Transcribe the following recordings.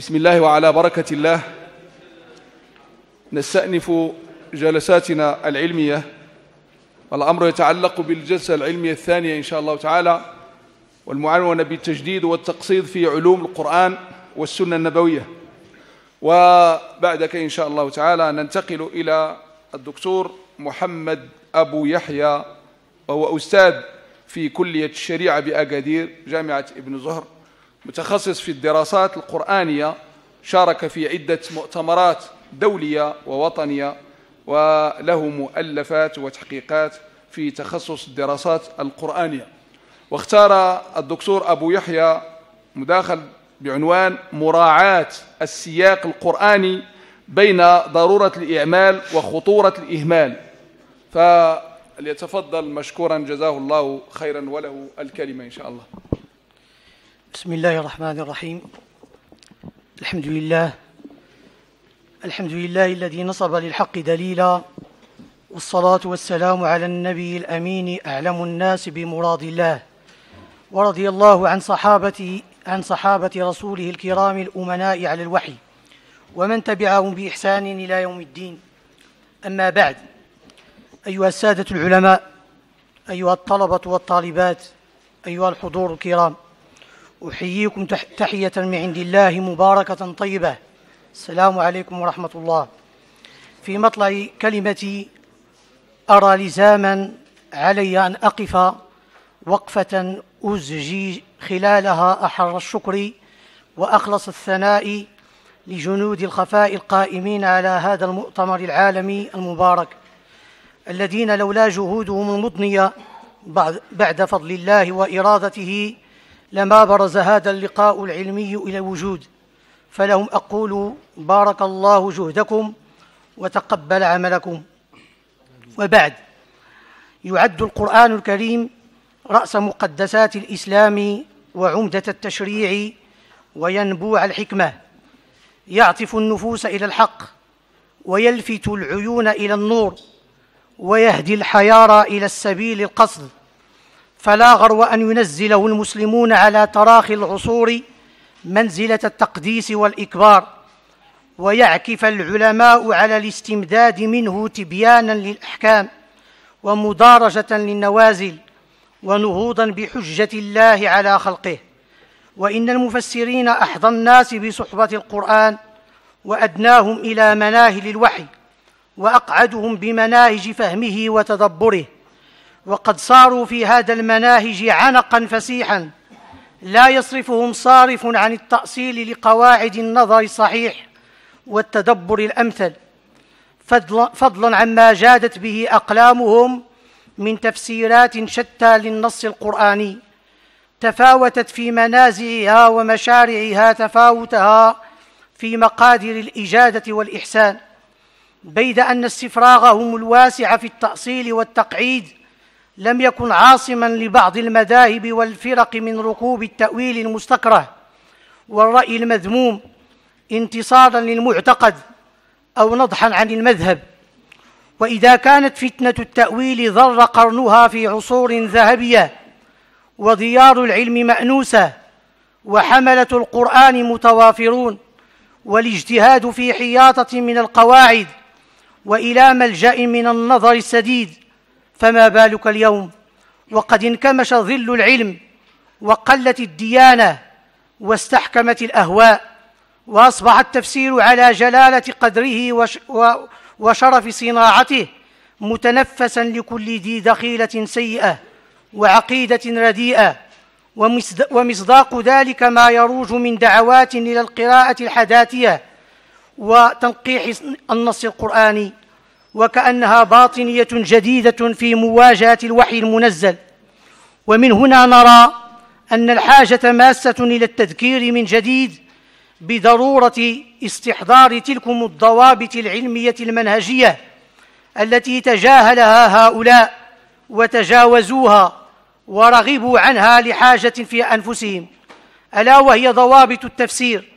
بسم الله وعلى بركة الله نستأنف جلساتنا العلمية والأمر يتعلق بالجلسة العلمية الثانية إن شاء الله تعالى والمعنونة بالتجديد والتقصيد في علوم القرآن والسنة النبوية. وبعدك إن شاء الله تعالى ننتقل إلى الدكتور محمد أبو يحيى وهو أستاذ في كلية الشريعة بأكادير جامعة ابن زهر. متخصص في الدراسات القرآنية شارك في عدة مؤتمرات دولية ووطنية وله مؤلفات وتحقيقات في تخصص الدراسات القرآنية. واختار الدكتور أبو يحيى مداخل بعنوان مراعاة السياق القرآني بين ضرورة الإعمال وخطورة الإهمال. فليتفضل مشكورا جزاه الله خيرا وله الكلمة إن شاء الله. بسم الله الرحمن الرحيم. الحمد لله. الحمد لله الذي نصب للحق دليلا. والصلاة والسلام على النبي الأمين أعلم الناس بمراد الله. ورضي الله عن صحابة عن صحابة رسوله الكرام الأمناء على الوحي. ومن تبعهم بإحسان إلى يوم الدين. أما بعد أيها السادة العلماء أيها الطلبة والطالبات أيها الحضور الكرام. أحييكم تحية من عند الله مباركة طيبة. السلام عليكم ورحمة الله. في مطلع كلمتي أرى لزاما علي أن أقف وقفة أزجي خلالها أحر الشكر وأخلص الثناء لجنود الخفاء القائمين على هذا المؤتمر العالمي المبارك الذين لولا جهودهم المضنية بعد فضل الله وإرادته لما برز هذا اللقاء العلمي إلى الوجود فلهم أقول بارك الله جهدكم وتقبل عملكم. وبعد يعد القرآن الكريم رأس مقدسات الإسلام وعمدة التشريع وينبوع الحكمة يعطف النفوس إلى الحق ويلفت العيون إلى النور ويهدي الحيارى إلى السبيل القصد. فلا غرو أن ينزله المسلمون على تراخي العصور منزلة التقديس والإكبار ويعكف العلماء على الاستمداد منه تبيانا للأحكام ومدارجة للنوازل ونهوضا بحجة الله على خلقه. وإن المفسرين أحظى الناس بصحبة القرآن وأدناهم إلى مناهل الوحي وأقعدهم بمناهج فهمه وتدبره. وقد صاروا في هذا المناهج عنقا فسيحا. لا يصرفهم صارف عن التأصيل لقواعد النظر الصحيح والتدبر الأمثل. فضلا عما جادت به أقلامهم من تفسيرات شتى للنص القرآني. تفاوتت في منازعها ومشارعها تفاوتها في مقادر الإجادة والإحسان بيد أن استفراغهم الواسع في التأصيل والتقعيد لم يكن عاصما لبعض المذاهب والفرق من ركوب التأويل المستكره والرأي المذموم انتصارا للمعتقد أو نضحا عن المذهب. وإذا كانت فتنة التأويل ضر قرنها في عصور ذهبية وديار العلم مأنوسة وحملة القرآن متوافرون والاجتهاد في حياطة من القواعد وإلى ملجأ من النظر السديد فما بالك اليوم؟ وقد انكمش ظل العلم وقلت الديانة واستحكمت الأهواء وأصبح التفسير على جلالة قدره وش وشرف صناعته متنفسا لكل ذي دخيلة سيئة وعقيدة رديئة ومصداق ذلك ما يروج من دعوات إلى القراءة الحداثية وتنقيح النص القرآني. وكأنها باطنية جديدة في مواجهة الوحي المنزل. ومن هنا نرى أن الحاجة ماسة إلى التذكير من جديد بضرورة استحضار تلكم الضوابط العلمية المنهجية التي تجاهلها هؤلاء وتجاوزوها ورغبوا عنها لحاجة في أنفسهم. ألا وهي ضوابط التفسير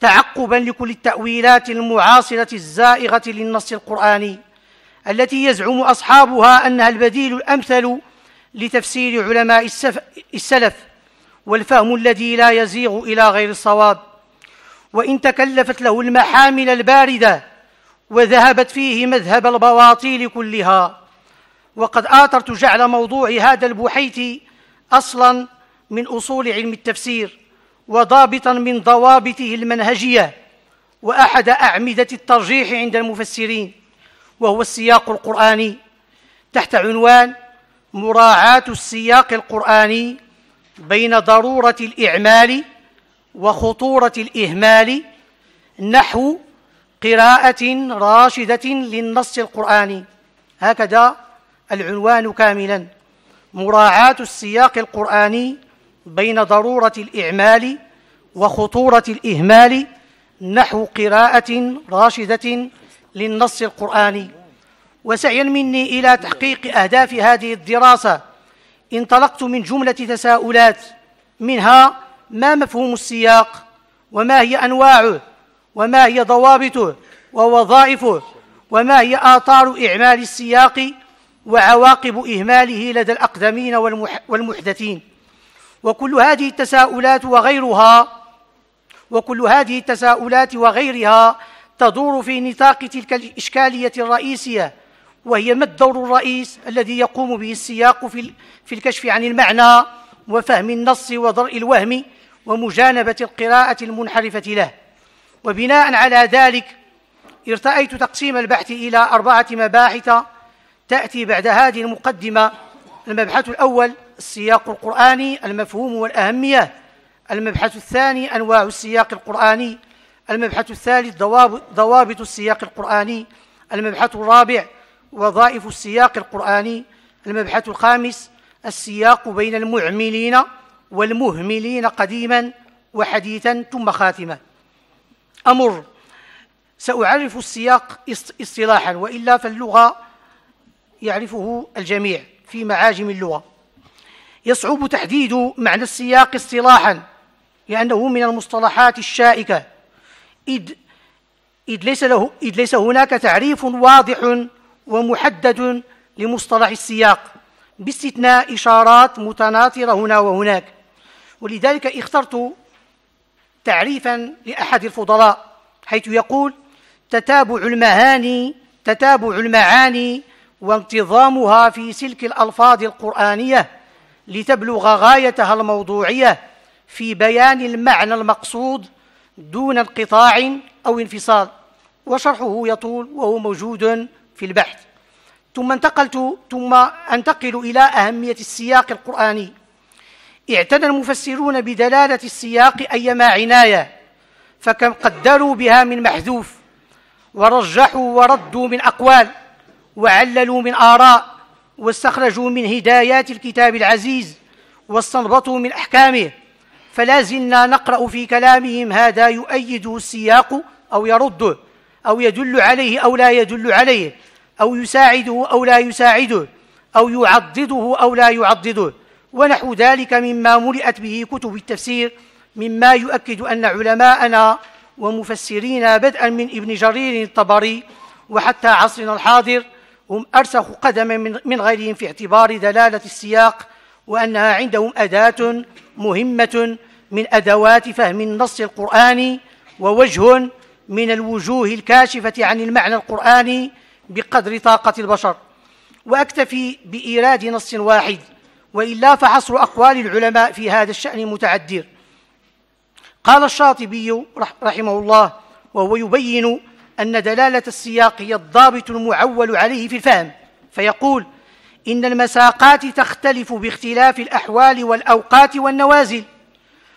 تعقبا لكل التأويلات المعاصرة الزائغة للنص القرآني التي يزعم أصحابها أنها البديل الأمثل لتفسير علماء السلف والفهم الذي لا يزيغ إلى غير الصواب. وإن تكلفت له المحامل الباردة وذهبت فيه مذهب البواطيل كلها. وقد آثرت جعل موضوع هذا البحيث أصلا من أصول علم التفسير. وضابطا من ضوابطه المنهجية وأحد أعمدة الترجيح عند المفسرين وهو السياق القرآني تحت عنوان مراعاة السياق القرآني بين ضرورة الإعمال وخطورة الإهمال نحو قراءة راشدة للنص القرآني. هكذا العنوان كاملا. مراعاة السياق القرآني بين ضرورة الإعمال وخطورة الإهمال نحو قراءة راشدة للنص القرآني. وسعيا مني إلى تحقيق أهداف هذه الدراسة. انطلقت من جملة تساؤلات منها ما مفهوم السياق وما هي أنواعه وما هي ضوابطه ووظائفه وما هي آثار إعمال السياق وعواقب إهماله لدى الأقدمين والمحدثين. وكل هذه التساؤلات وغيرها وكل هذه التساؤلات وغيرها تدور في نطاق تلك الإشكالية الرئيسية وهي ما الدور الرئيس الذي يقوم به السياق في الكشف عن المعنى وفهم النص وضرء الوهم ومجانبة القراءة المنحرفة له؟ وبناء على ذلك ارتأيت تقسيم البحث إلى أربعة مباحث تأتي بعد هذه المقدمة. المبحث الأول السياق القرآني المفهوم والأهمية. المبحث الثاني أنواع السياق القرآني. المبحث الثالث ضوابط السياق القرآني. المبحث الرابع وظائف السياق القرآني. المبحث الخامس السياق بين المعملين والمهملين قديما وحديثا ثم خاتمة أمر سأعرف السياق اصطلاحا وإلا فاللغة يعرفه الجميع في معاجم اللغة. يصعب تحديد معنى السياق اصطلاحا لأنه من المصطلحات الشائكة. إذ إذ ليس, له إذ ليس هناك تعريف واضح ومحدد لمصطلح السياق باستثناء إشارات متناثرة هنا وهناك. ولذلك اخترت تعريفا لأحد الفضلاء حيث يقول تتابع المهاني تتابع المعاني وانتظامها في سلك الألفاظ القرآنية لتبلغ غايتها الموضوعية في بيان المعنى المقصود دون انقطاع أو انفصال. وشرحه يطول وهو موجود في البحث. ثم انتقلت ثم أنتقل إلى أهمية السياق القرآني. اعتنى المفسرون بدلالة السياق أيما عناية فكم قدروا بها من محذوف ورجحوا وردوا من أقوال وعللوا من آراء واستخرجوا من هدايات الكتاب العزيز واستنبطوا من أحكامه. فلا زلنا نقرأ في كلامهم هذا يؤيده السياق أو يرده أو يدل عليه أو لا يدل عليه أو يساعده أو لا يساعده أو يعضده أو لا يعضده. ونحو ذلك مما ملئت به كتب التفسير مما يؤكد أن علماءنا ومفسرين بدءا من ابن جرير الطبري وحتى عصرنا الحاضر هم أرسخ قدما من غيرهم في اعتبار دلالة السياق وأنها عندهم أداة مهمة من أدوات فهم النص القرآني ووجه من الوجوه الكاشفة عن المعنى القرآني بقدر طاقة البشر. وأكتفي بإيراد نص واحد وإلا فحصر أقوال العلماء في هذا الشأن متعدر قال الشاطبي رحمه الله وهو يبين أن دلالة السياق هي الضابط المعول عليه في الفهم فيقول إن المساقات تختلف باختلاف الأحوال والأوقات والنوازل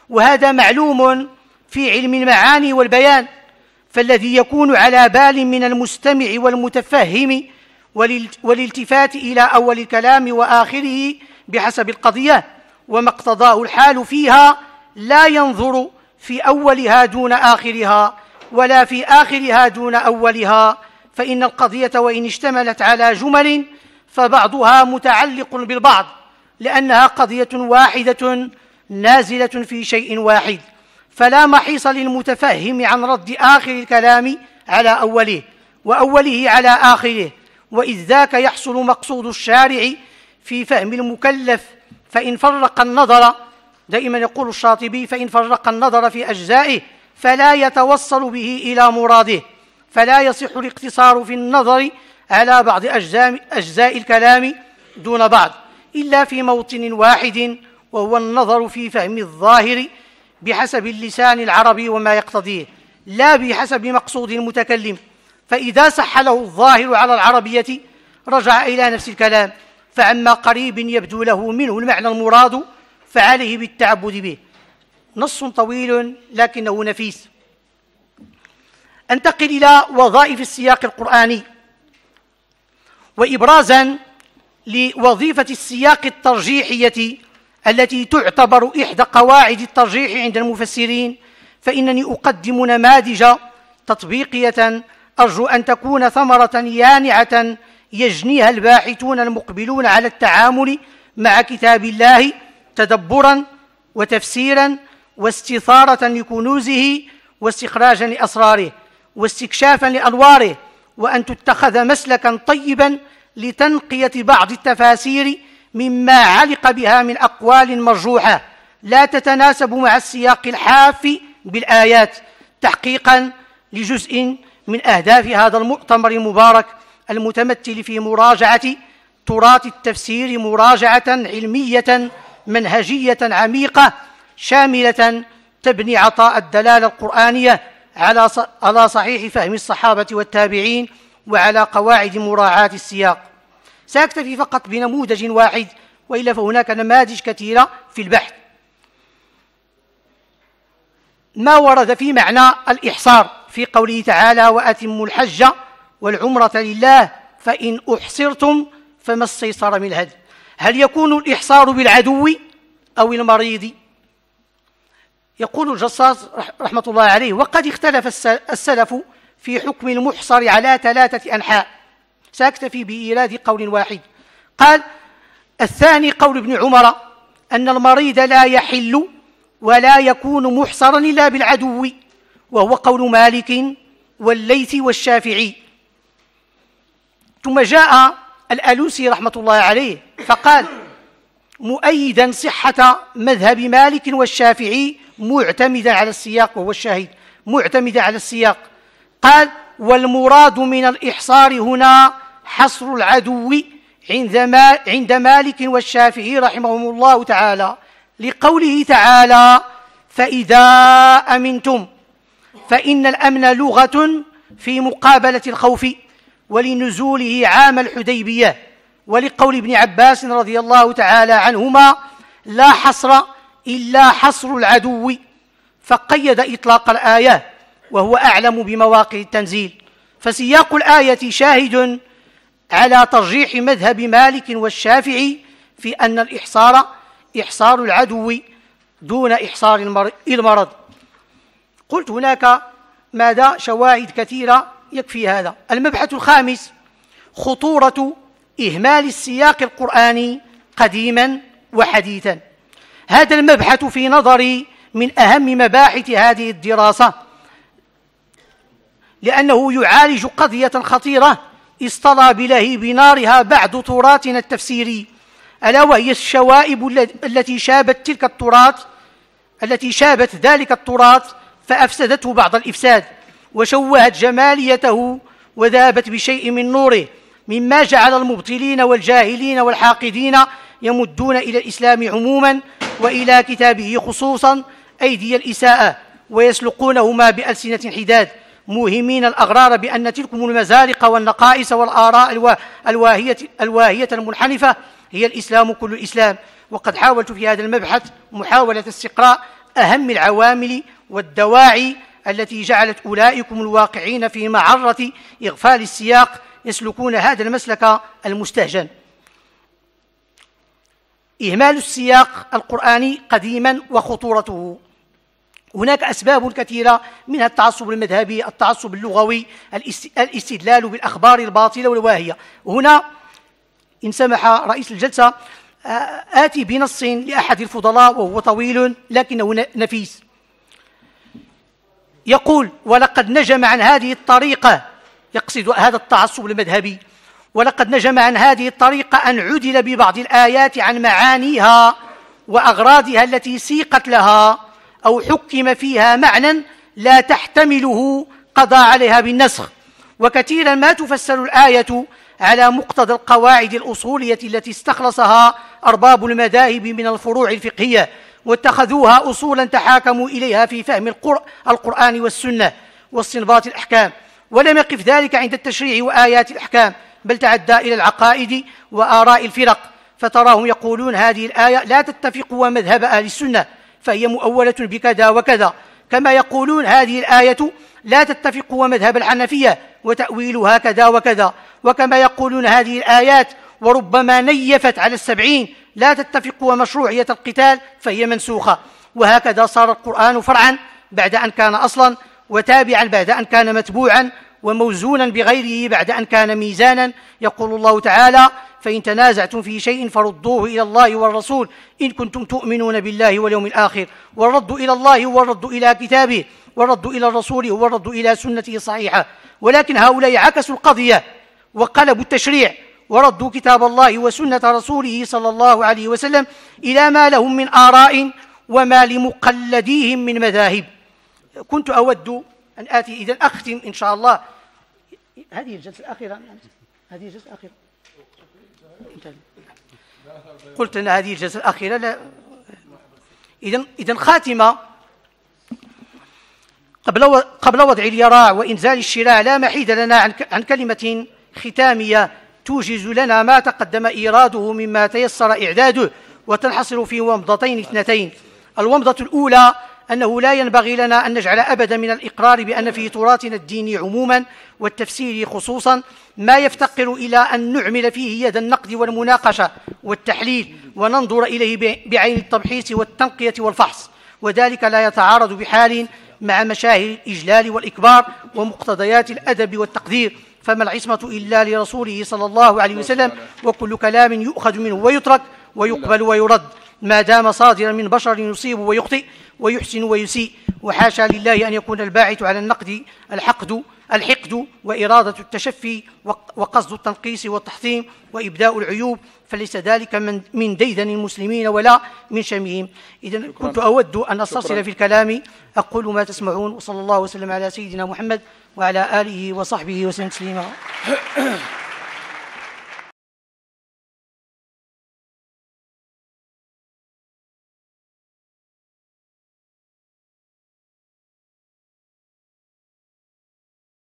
وهذا معلوم في علم المعاني والبيان فالذي يكون على بال من المستمع والمتفهم والالتفات إلى أول الكلام وآخره بحسب القضية وما اقتضاه الحال فيها لا ينظر في أولها دون آخرها ولا في آخرها دون أولها فإن القضية وإن اشتملت على جمل فبعضها متعلق بالبعض لأنها قضية واحدة نازلة في شيء واحد فلا محيص للمتفهم عن رد آخر الكلام على أوله وأوله على آخره وإذ ذاك يحصل مقصود الشارع في فهم المكلف فإن فرق النظر دائما يقول الشاطبي فإن فرق النظر في أجزائه فلا يتوصل به إلى مراده فلا يصح الاقتصار في النظر على بعض أجزاء, أجزاء الكلام دون بعض إلا في موطن واحد وهو النظر في فهم الظاهر بحسب اللسان العربي وما يقتضيه لا بحسب مقصود المتكلم. فإذا صح له الظاهر على العربية رجع إلى نفس الكلام فعما قريب يبدو له منه المعنى المراد فعليه بالتعبد به. نص طويل لكنه نفيس. انتقل إلى وظائف السياق القرآني. وإبرازا لوظيفة السياق الترجيحية التي تعتبر إحدى قواعد الترجيح عند المفسرين فإنني أقدم نماذج تطبيقية أرجو أن تكون ثمرة يانعة يجنيها الباحثون المقبلون على التعامل مع كتاب الله تدبرا وتفسيرا واستثارة لكنوزه واستخراجا لأسراره واستكشافا لأنواره وأن تتخذ مسلكا طيبا لتنقية بعض التفاسير مما علق بها من أقوال مرجوحة لا تتناسب مع السياق الحاف بالآيات تحقيقا لجزء من أهداف هذا المؤتمر المبارك المتمثل في مراجعة تراث التفسير مراجعة علمية منهجية عميقة شاملة تبني عطاء الدلالة القرآنية على على صحيح فهم الصحابة والتابعين وعلى قواعد مراعاة السياق. سأكتفي فقط بنموذج واحد وإلا فهناك نماذج كثيرة في البحث. ما ورد في معنى الإحصار في قوله تعالى وأتموا الحج والعمرة لله فإن أحصرتم فما استيسر من الهدي هل يكون الإحصار بالعدو أو المريض؟ يقول الجصاص رحمة الله عليه وقد اختلف السلف في حكم المحصر على ثلاثة أنحاء. سأكتفي بإيراد قول واحد. قال الثاني قول ابن عمر أن المريض لا يحل ولا يكون محصرا إلا بالعدو وهو قول مالك والليث والشافعي. ثم جاء الألوسي رحمة الله عليه فقال مؤيدا صحة مذهب مالك والشافعي معتمدا على السياق وهو الشاهد معتمدا على السياق. قال والمراد من الإحصار هنا حصر العدو عند مالك والشافعي رحمهم الله تعالى. لقوله تعالى فإذا أمنتم فإن الأمن لغة في مقابلة الخوف ولنزوله عام الحديبية. ولقول ابن عباس رضي الله تعالى عنهما لا حصر إلا حصر العدو فقيد إطلاق الآية وهو أعلم بمواقع التنزيل. فسياق الآية شاهد على ترجيح مذهب مالك والشافعي في أن الإحصار إحصار العدو دون إحصار المرض. قلت هناك ماذا؟ شواهد كثيرة يكفي هذا. المبحث الخامس خطورة إهمال السياق القرآني قديما وحديثا. هذا المبحث في نظري من أهم مباحث هذه الدراسة لأنه يعالج قضية خطيرة اصطلى بلهيب نارها بعد تراثنا التفسيري ألا وهي الشوائب التي شابت تلك التراث التي شابت ذلك التراث فأفسدته بعض الإفساد وشوهت جماليته وذابت بشيء من نوره مما جعل المبطلين والجاهلين والحاقدين يمدون إلى الإسلام عموما وإلى كتابه خصوصا أيدي الإساءة ويسلقونهما بألسنة حداد موهمين الأغرار بأن تلكم المزارق والنقائص والآراء الواهية, الواهية المنحنفة هي الإسلام كل الإسلام. وقد حاولت في هذا المبحث محاولة استقراء أهم العوامل والدواعي التي جعلت أولئكم الواقعين في معرة إغفال السياق يسلكون هذا المسلك المستهجن. إهمال السياق القرآني قديما وخطورته. هناك أسباب كثيرة منها التعصب المذهبي التعصب اللغوي الاستدلال بالأخبار الباطلة والواهية. هنا إن سمح رئيس الجلسة آه، آتي بنص لأحد الفضلاء وهو طويل لكنه نفيس. يقول ولقد نجم عن هذه الطريقة. يقصد هذا التعصب المذهبي. ولقد نجم عن هذه الطريقة أن عدل ببعض الآيات عن معانيها وأغراضها التي سيقت لها أو حكم فيها معنى لا تحتمله قضى عليها بالنسخ. وكثيرا ما تفسر الآية على مقتضى القواعد الأصولية التي استخلصها أرباب المذاهب من الفروع الفقهية واتخذوها أصولا تحاكموا إليها في فهم القرآن والسنة واستنباط الأحكام. ولم يقف ذلك عند التشريع وآيات الأحكام. بل تعدى إلى العقائد وآراء الفرق فتراهم يقولون هذه الآية لا تتفق ومذهب أهل السنة فهي مؤولة بكذا وكذا. كما يقولون هذه الآية لا تتفق ومذهب الحنفية وتأويلها كذا وكذا. وكما يقولون هذه الآيات وربما نيفت على السبعين لا تتفق ومشروعية القتال فهي منسوخة. وهكذا صار القرآن فرعا بعد أن كان أصلا وتابعا بعد أن كان متبوعا وموزونا بغيره بعد أن كان ميزانا. يقول الله تعالى فإن تنازعتم في شيء فردوه إلى الله والرسول إن كنتم تؤمنون بالله واليوم الآخر. والرد إلى الله والرد إلى كتابه والرد إلى الرسول والرد إلى سنته صحيحة ولكن هؤلاء عكسوا القضية وقلبوا التشريع وردوا كتاب الله وسنة رسوله صلى الله عليه وسلم إلى ما لهم من آراء وما لمقلديهم من مذاهب. كنت أود أن آتي إذا أختم إن شاء الله. هذه الجلسة الأخيرة. هذه الجلسة الأخيرة. قلت أن هذه الجلسة الأخيرة لا. إذا إذا خاتمة. قبل قبل وضع اليراع وإنزال الشراع لا محيد لنا عن عن كلمة ختامية. توجز لنا ما تقدم إيراده مما تيسر إعداده وتنحصر في ومضتين اثنتين. الومضة الأولى أنه لا ينبغي لنا أن نجعل أبدا من الإقرار بأن في تراثنا الديني عموما والتفسير خصوصا ما يفتقر إلى أن نعمل فيه يد النقد والمناقشة والتحليل وننظر إليه بعين التمحيص والتنقية والفحص. وذلك لا يتعارض بحال مع مشاهد الإجلال والإكبار ومقتضيات الأدب والتقدير. فما العصمة إلا لرسوله صلى الله عليه وسلم وكل كلام يؤخذ منه ويترك ويقبل ويرد. ما دام صادرا من بشر يصيب ويخطئ ويحسن ويسيء وحاشا لله أن يكون الباعث على النقد الحقد الحقد وإرادة التشفي وقصد التنقيص والتحطيم وإبداء العيوب فليس ذلك من, من ديدن المسلمين ولا من شمهم. إذا كنت أود أن أستصل في الكلام أقول ما تسمعون وصلى الله وسلم على سيدنا محمد وعلى آله وصحبه وسلم تسليما.